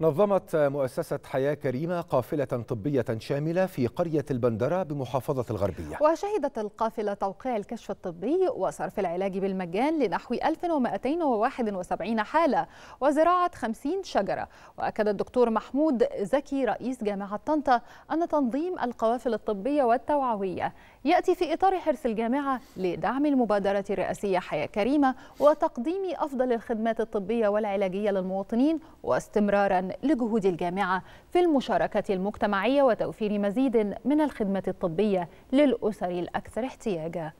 نظمت مؤسسة حياة كريمة قافلة طبية شاملة في قرية البندرة بمحافظة الغربية. وشهدت القافلة توقيع الكشف الطبي وصرف العلاج بالمجان لنحو 1271 حالة وزراعة 50 شجرة. وأكد الدكتور محمود زكي رئيس جامعة طنطا أن تنظيم القوافل الطبية والتوعوية يأتي في إطار حرص الجامعة لدعم المبادرة الرئاسية حياة كريمة وتقديم أفضل الخدمات الطبية والعلاجية للمواطنين لجهود الجامعة في المشاركة المجتمعية وتوفير مزيد من الخدمة الطبية للأسر الأكثر احتياجاً.